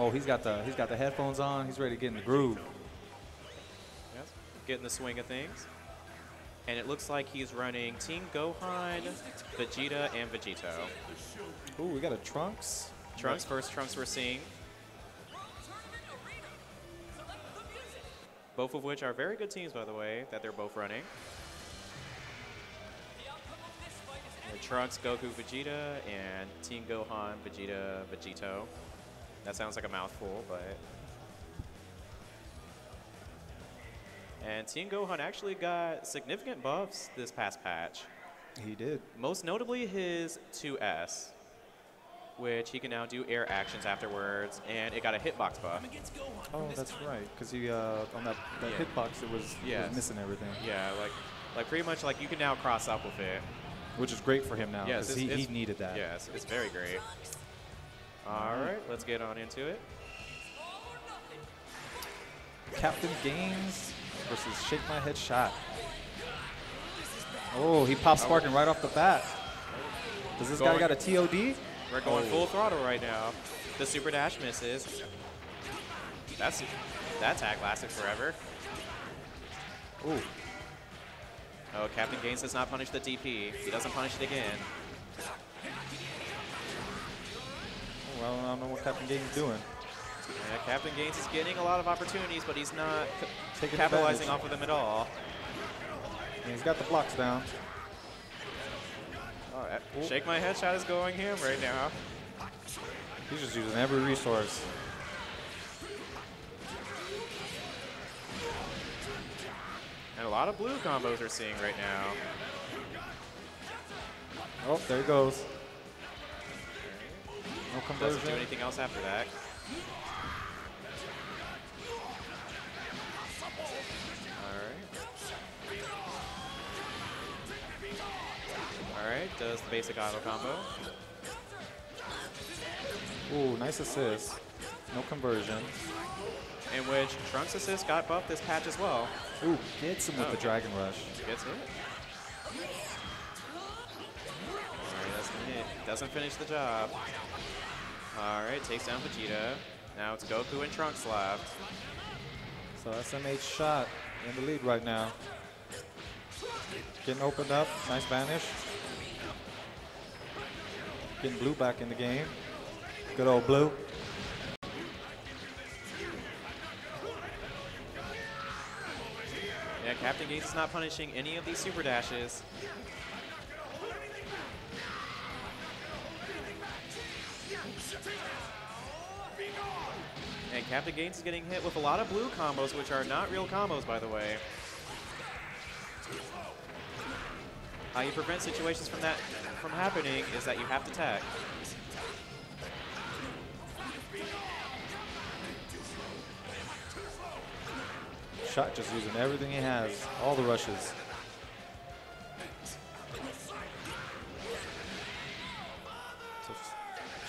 Oh, he's got the he's got the headphones on. He's ready to get in the groove. Yes, getting the swing of things. And it looks like he's running Teen Gohan, Vegeta, and Vegito. Ooh, we got a Trunks. Trunks, first Trunks we're seeing. Both of which are very good teams, by the way, that they're both running. Uh, Trunks, Goku, Vegeta, and Teen Gohan, Vegeta, Vegito. That sounds like a mouthful, but. And Teen Gohan actually got significant buffs this past patch. He did. Most notably his 2S, which he can now do air actions afterwards, and it got a hitbox buff. Oh, that's right. Because he uh, on that, that Yeah. hitbox, it was, it Yes. was missing everything, Yeah, like, like pretty much like you can now cross up with it. which is great for him now. Yes, 'cause it's- he, he needed that. Yes, it's very great. All right, let's get on into it. Captain Gainz versus Shake My Head Shot. Oh, he pops Sparking right off the bat. Does this guy got a TOD? We're going Oh. full throttle right now. The super dash misses. That's that tag lasted forever. Ooh. Oh, Captain Gainz does not punish the DP. He doesn't punish it again. Well, I don't know what Captain Gainz is doing. Yeah, Captain Gainz is getting a lot of opportunities, but he's not Taking capitalizing advantage. off of them at all. And he's got the blocks down. Oh, uh, Shake my headshot is going him right now. He's just using every resource. And a lot of blue combos we're seeing right now. Oh, there he goes. No Doesn't do anything else after that. All right. All right, does the basic auto combo. Ooh, nice assist. No conversion. In which Trunks assist got buffed this patch as well. Ooh, gets him with Oh. the Dragon Rush. Gets it. All right, doesn't hit. Doesn't finish the job. All right, takes down Vegeta. Now it's Goku and Trunks left. So SMH shot in the lead right now. Getting opened up. Nice vanish. Getting blue back in the game. Good old blue. Yeah, Captain Gainz is not punishing any of these super dashes. And Captain Gainz is getting hit with a lot of blue combos, which are not real combos, by the way. How you prevent situations from that from happening is that you have to tag. Shot just using everything he has. All the rushes.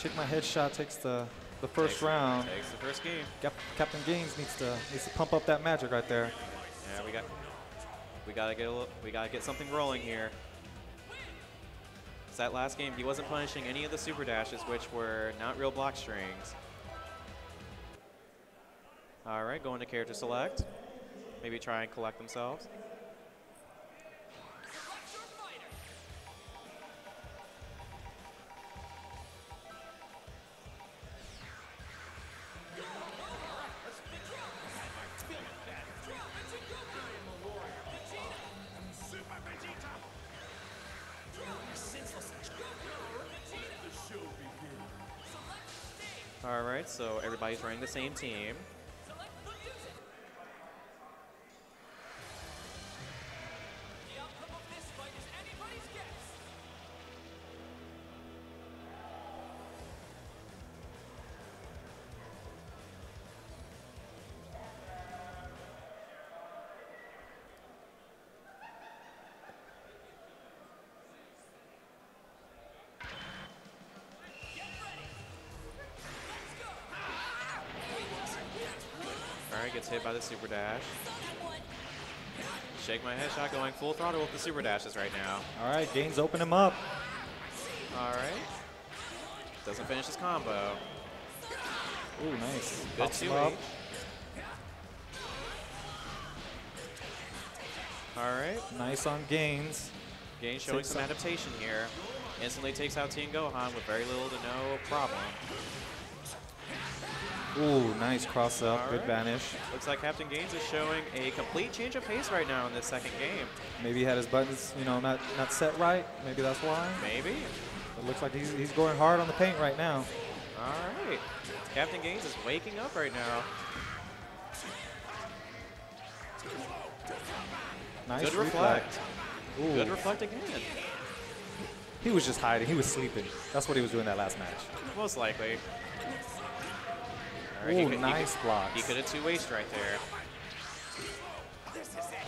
Shake my head shot takes the, the first Takes- round. Takes the first game. Cap- Captain Gainz needs to needs to pump up that magic right there. Yeah, we got we gotta get a little, we gotta get something rolling here. 'Cause that last game, he wasn't punishing any of the super dashes, which were not real block strings. All right, going to character select. Maybe try and collect themselves. All right, so everybody's running the same team. Gets hit by the super dash. Shake my headshot going full throttle with the super dashes right now. All right, Gainz open him up. All right. Doesn't finish his combo. Ooh, nice. Good Pops 2 up. All right. Nice on gains. Gain showing some adaptation here. Instantly takes out Teen Gohan with very little to no problem. Ooh, nice cross up. Good Alright. vanish. Looks like Captain Gainz is showing a complete change of pace right now in this second game. Maybe he had his buttons, you know, not not set right. Maybe that's why. Maybe. It looks like he's, he's going hard on the paint right now. All right. Captain Gainz is waking up right now. Nice Good reflect. reflect. Ooh. Good reflect again. He was just hiding. He was sleeping. That's what he was doing that last match. Most likely. All right, he could- nice could- blocks. He could have two waste right there.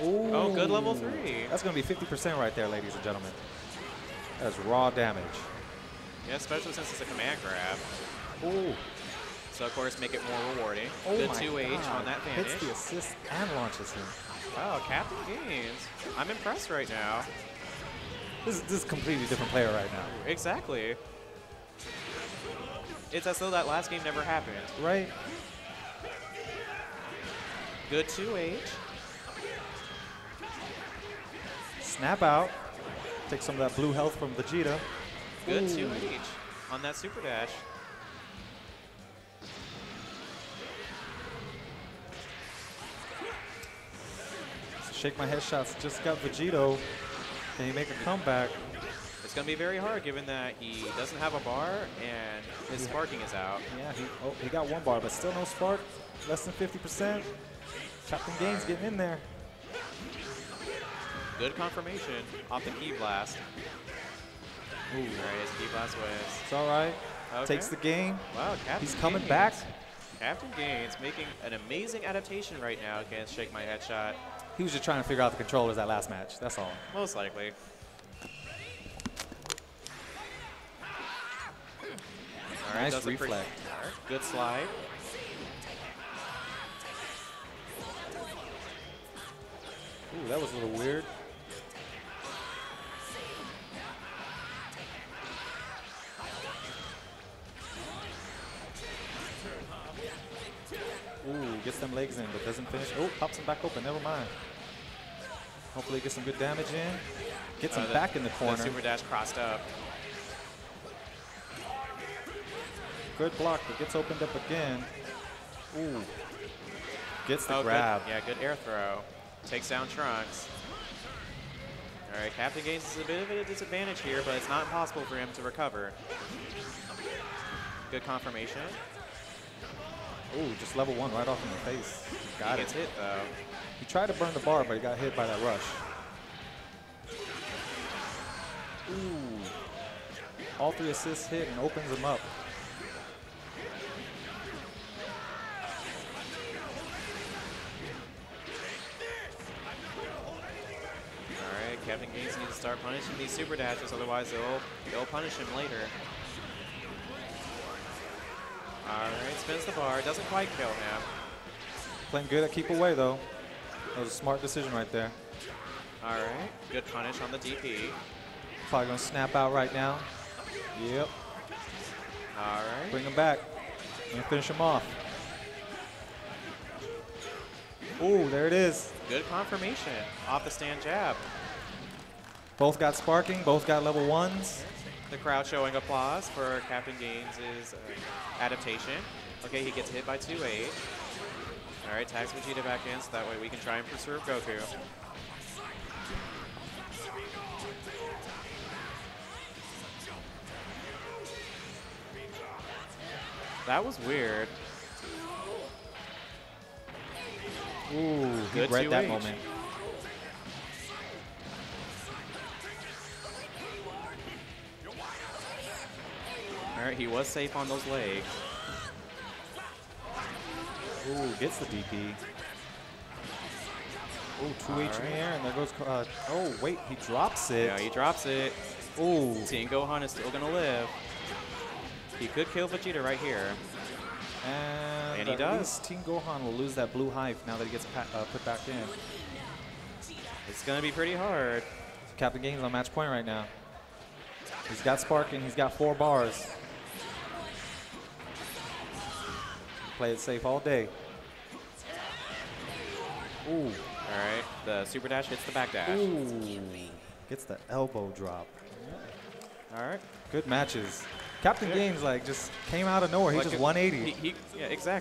Ooh. Oh, good level three. That's going to be 50% right there, ladies and gentlemen. That's raw damage. Yeah, especially since it's a command grab. Ooh. So of course make it more rewarding. Oh Good my 2H God. on that vanish. Hits the assist and launches him. Wow, Captain Gainz. I'm impressed right now. This is, this is a completely different player right now, Exactly. It's as though that last game never happened. right? Good 2H. Snap out. Take some of that blue health from Vegeta. Good 2H on that super dash. Shake my head shots. Just got Vegito. Can he make a comeback? It's going to be very hard given that he doesn't have a bar and his sparking is out. Yeah, he, oh, he got one bar, but still no spark. Less than 50%. Captain Gainz getting in there. Good confirmation off the ki blast. Ooh. All right, his ki blast wins. It's all right. Okay. Takes the game. Wow, Captain He's coming Gainz. back. Captain Gainz making an amazing adaptation right now against Shake My Headshot. He was just trying to figure out the controllers that last match. That's all. Most likely. All right, Nice pretty- reflect. Good slide. Ooh, that was a little weird. Ooh, gets them legs in, but doesn't finish. Oh, pops him back open. Never mind. Hopefully, get some good damage in. Gets him Uh, the- back in the corner. super dash crossed up. Good block, but gets opened up again. Ooh. Gets the oh, grab. Good. Yeah, good air throw. Takes down Trunks. All right, Captain Gainz is a bit of a disadvantage here, but it's not impossible for him to recover. Good confirmation. Ooh, just level one right off in the face. Got he it. hit though. He tried to burn the bar, but he got hit by that rush. Ooh. All three assists hit and opens him up. Captain Gainz needs to start punishing these super dashes, otherwise they'll they'll punish him later. All right, spins the bar, doesn't quite kill him. Playing good at keep away, though. That was a smart decision right there. All right, good punish on the DP. Probably going to snap out right now. Yep. All right, Bring him back. And finish him off. Ooh, there it is. good confirmation off the stand jab. Both got sparking, both got level ones. The crowd showing applause for Captain Gainz' uh, adaptation. Okay, he gets hit by 2 8. All right, tags Vegeta back in so that way we can try and preserve Goku. That was weird. Ooh, Good read that moment. All right, he was safe on those legs. Ooh, gets the DP. Ooh, 2H in the air, and there goes. Uh, oh, wait, he drops it. Yeah, he drops it. Ooh, Teen Gohan is still gonna live. He could kill Vegeta right here. and, And he does. Teen Gohan will lose that blue hive now that he gets uh, put back in. It's gonna be pretty hard. Captain Gainz on match point right now. He's got sparking. He's got four bars. Play it safe all day. Ooh. All right, the super dash hits the back dash. Ooh. Gets the elbow drop. All right. Good matches. Captain Yeah. Games like just came out of nowhere. He Like just it- 180. He, he, yeah, exactly.